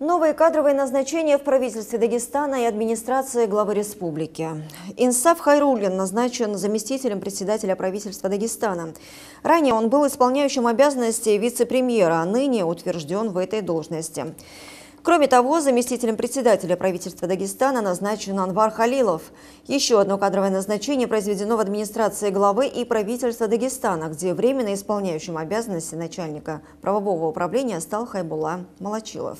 Новые кадровые назначения в правительстве Дагестана и администрации главы республики. Инсаф Хайрулин назначен заместителем председателя правительства Дагестана. Ранее он был исполняющим обязанности вице-премьера, а ныне утвержден в этой должности. Кроме того, заместителем председателя правительства Дагестана назначен Анвар Халилов. Еще одно кадровое назначение произведено в администрации главы и правительства Дагестана, где временно исполняющим обязанности начальника правового управления стал Хайбула Малачилов.